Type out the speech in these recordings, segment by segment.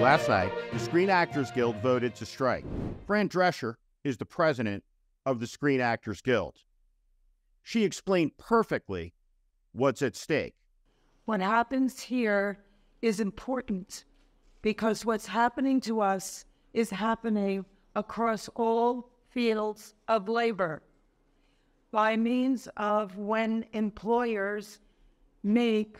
Last night, the Screen Actors Guild voted to strike. Fran Drescher is the president of the Screen Actors Guild. She explained perfectly what's at stake. What happens here is important because what's happening to us is happening across all fields of labor by means of when employers make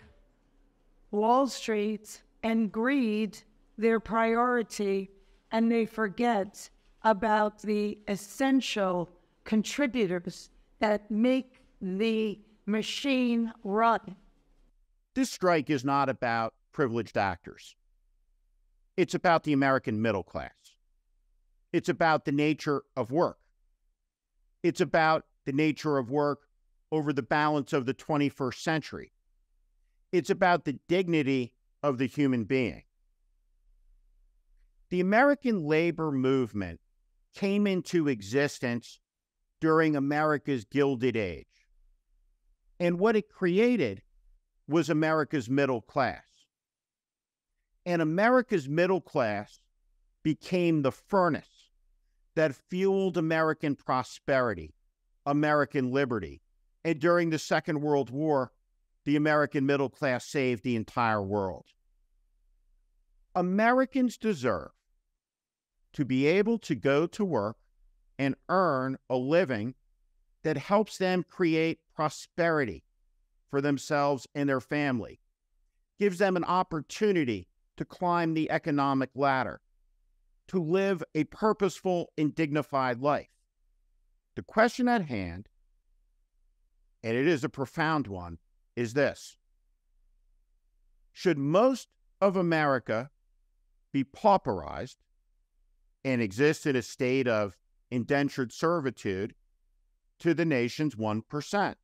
Wall Street and greed their priority and they forget about the essential contributors that make the machine run. This strike is not about privileged actors. It's about the American middle class. It's about the nature of work. It's about the nature of work over the balance of the 21st century. It's about the dignity of the human being. The American labor movement came into existence during America's Gilded Age. And what it created was America's middle class. And America's middle class became the furnace that fueled American prosperity, American liberty. And during the Second World War, the American middle class saved the entire world. Americans deserve to be able to go to work and earn a living that helps them create prosperity for themselves and their family, gives them an opportunity to climb the economic ladder, to live a purposeful and dignified life. The question at hand, and it is a profound one, is this Should most of America be pauperized and exist in a state of indentured servitude to the nation's 1%.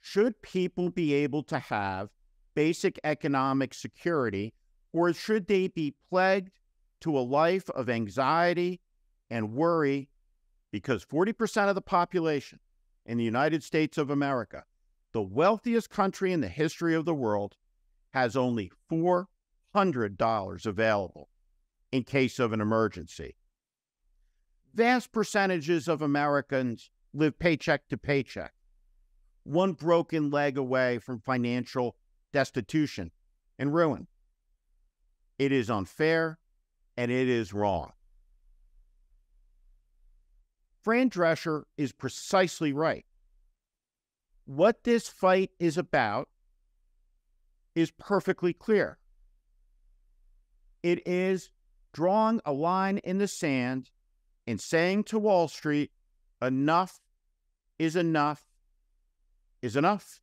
Should people be able to have basic economic security, or should they be plagued to a life of anxiety and worry because 40% of the population in the United States of America, the wealthiest country in the history of the world, has only four $100 available in case of an emergency. Vast percentages of Americans live paycheck to paycheck, one broken leg away from financial destitution and ruin. It is unfair and it is wrong. Fran Drescher is precisely right. What this fight is about is perfectly clear. It is drawing a line in the sand and saying to Wall Street, enough is enough is enough.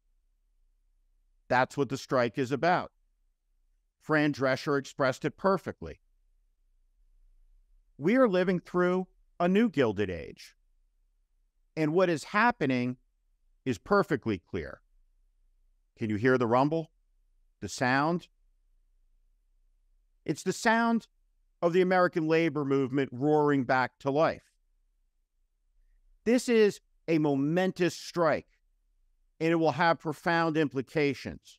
That's what the strike is about. Fran Drescher expressed it perfectly. We are living through a new Gilded Age. And what is happening is perfectly clear. Can you hear the rumble? The sound? It's the sound of the American labor movement roaring back to life. This is a momentous strike, and it will have profound implications,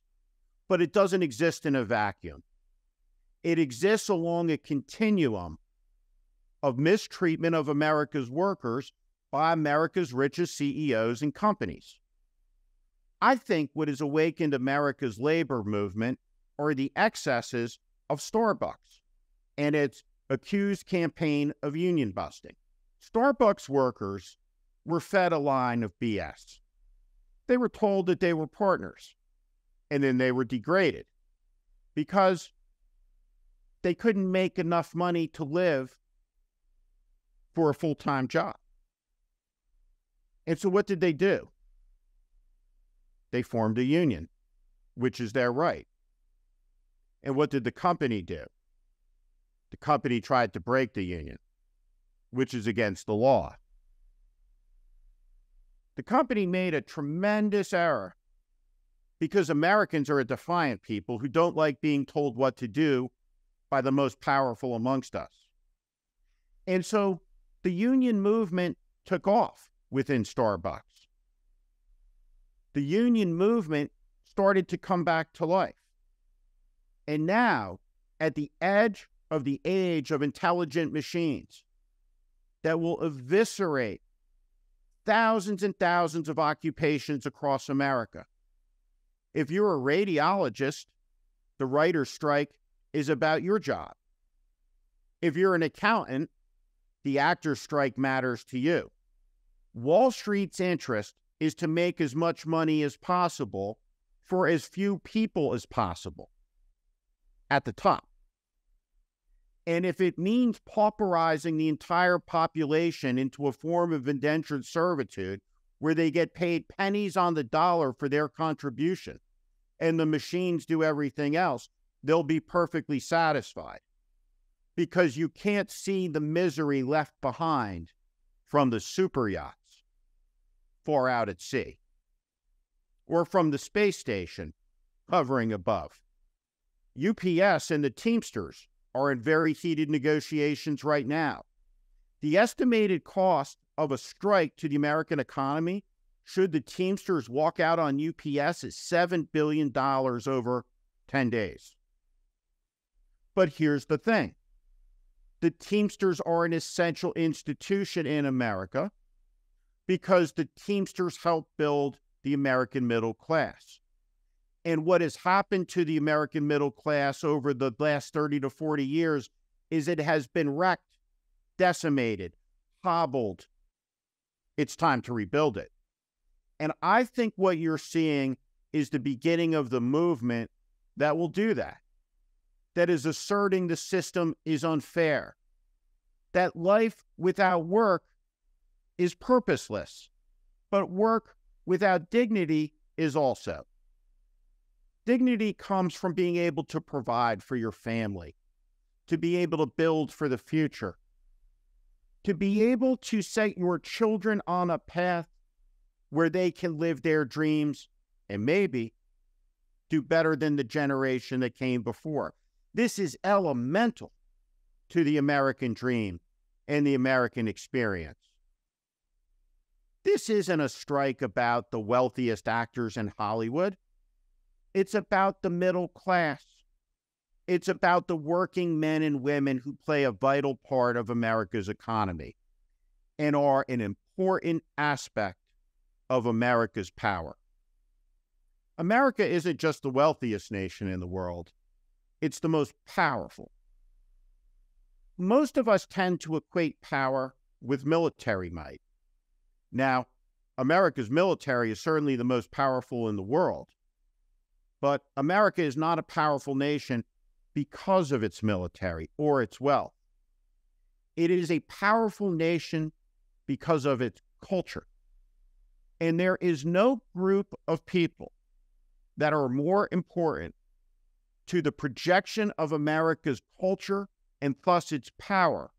but it doesn't exist in a vacuum. It exists along a continuum of mistreatment of America's workers by America's richest CEOs and companies. I think what has awakened America's labor movement are the excesses of Starbucks and its accused campaign of union busting. Starbucks workers were fed a line of BS. They were told that they were partners, and then they were degraded because they couldn't make enough money to live for a full time job. And so, what did they do? They formed a union, which is their right. And what did the company do? The company tried to break the union, which is against the law. The company made a tremendous error because Americans are a defiant people who don't like being told what to do by the most powerful amongst us. And so the union movement took off within Starbucks. The union movement started to come back to life. And now at the edge of the age of intelligent machines that will eviscerate thousands and thousands of occupations across America. If you're a radiologist, the writer's strike is about your job. If you're an accountant, the actor's strike matters to you. Wall Street's interest is to make as much money as possible for as few people as possible at the top. And if it means pauperizing the entire population into a form of indentured servitude where they get paid pennies on the dollar for their contribution and the machines do everything else, they'll be perfectly satisfied because you can't see the misery left behind from the super yachts far out at sea or from the space station hovering above. UPS and the Teamsters are in very heated negotiations right now. The estimated cost of a strike to the American economy, should the Teamsters walk out on UPS, is $7 billion over 10 days. But here's the thing the Teamsters are an essential institution in America because the Teamsters help build the American middle class. And what has happened to the American middle class over the last 30 to 40 years is it has been wrecked, decimated, hobbled. It's time to rebuild it. And I think what you're seeing is the beginning of the movement that will do that that is asserting the system is unfair, that life without work is purposeless, but work without dignity is also. Dignity comes from being able to provide for your family, to be able to build for the future, to be able to set your children on a path where they can live their dreams and maybe do better than the generation that came before. This is elemental to the American dream and the American experience. This isn't a strike about the wealthiest actors in Hollywood. It's about the middle class. It's about the working men and women who play a vital part of America's economy and are an important aspect of America's power. America isn't just the wealthiest nation in the world, it's the most powerful. Most of us tend to equate power with military might. Now, America's military is certainly the most powerful in the world, but America is not a powerful nation because of its military or its wealth. It is a powerful nation because of its culture. And there is no group of people that are more important to the projection of America's culture and thus its power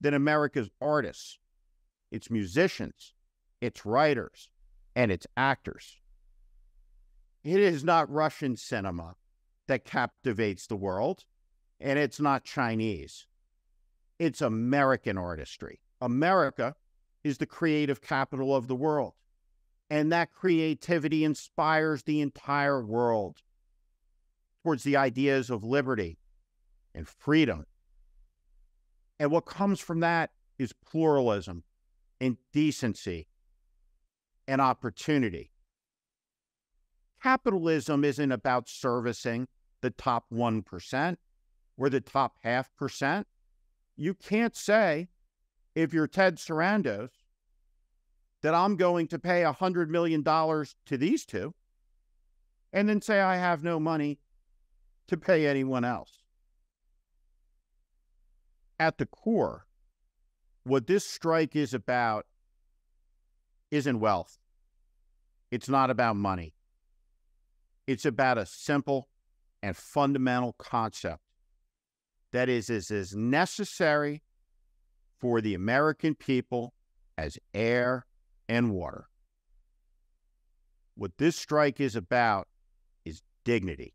than America's artists, its musicians, its writers, and its actors. It is not Russian cinema that captivates the world, and it's not Chinese. It's American artistry. America is the creative capital of the world, and that creativity inspires the entire world towards the ideas of liberty and freedom. And what comes from that is pluralism and decency and opportunity. Capitalism isn't about servicing the top 1% or the top half percent. You can't say, if you're Ted Sarandos, that I'm going to pay $100 million to these two and then say I have no money to pay anyone else. At the core, what this strike is about isn't wealth. It's not about money. It's about a simple and fundamental concept that is as, as necessary for the American people as air and water. What this strike is about is dignity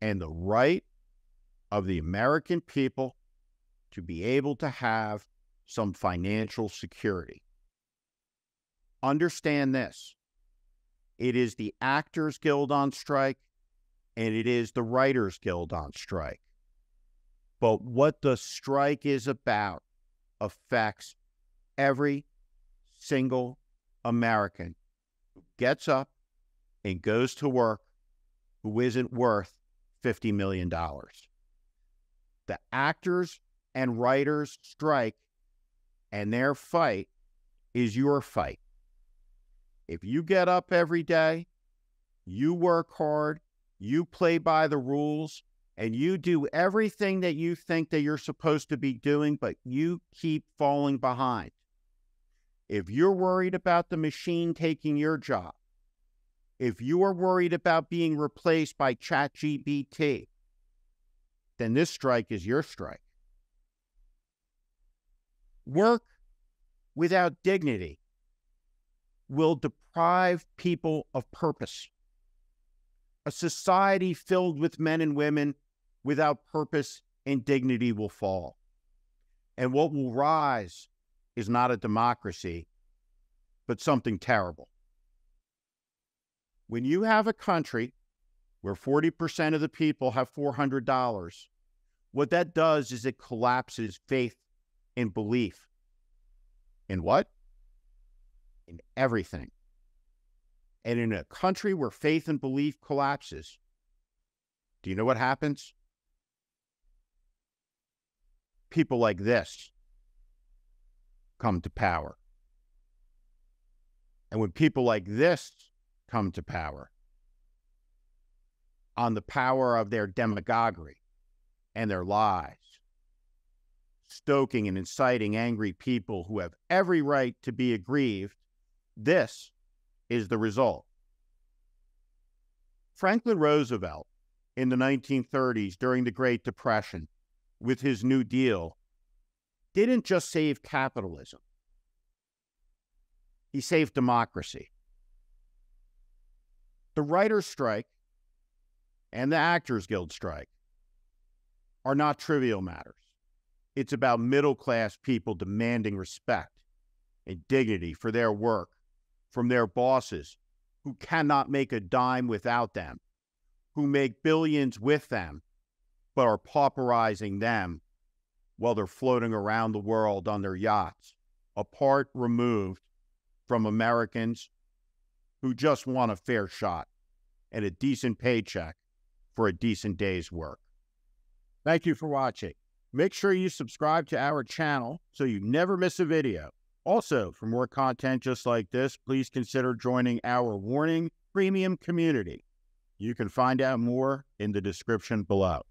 and the right of the American people to be able to have some financial security. Understand this it is the Actors Guild on strike, and it is the Writers Guild on strike. But what the strike is about affects every single American who gets up and goes to work who isn't worth $50 million. The actors and writers strike, and their fight is your fight. If you get up every day, you work hard, you play by the rules, and you do everything that you think that you're supposed to be doing, but you keep falling behind. If you're worried about the machine taking your job, if you are worried about being replaced by ChatGPT, then this strike is your strike. Work without dignity will deprive people of purpose. A society filled with men and women without purpose and dignity will fall. And what will rise is not a democracy, but something terrible. When you have a country where 40% of the people have $400, what that does is it collapses faith and belief. In what? In everything. And in a country where faith and belief collapses, do you know what happens? People like this come to power. And when people like this come to power, on the power of their demagoguery and their lies, stoking and inciting angry people who have every right to be aggrieved, this is the result. Franklin Roosevelt in the 1930s during the Great Depression with his New Deal didn't just save capitalism, he saved democracy. The writers' strike and the Actors Guild strike are not trivial matters. It's about middle class people demanding respect and dignity for their work from their bosses who cannot make a dime without them, who make billions with them, but are pauperizing them while they're floating around the world on their yachts, apart, removed from Americans who just want a fair shot and a decent paycheck for a decent day's work. Thank you for watching. Make sure you subscribe to our channel so you never miss a video. Also, for more content just like this, please consider joining our Warning Premium community. You can find out more in the description below.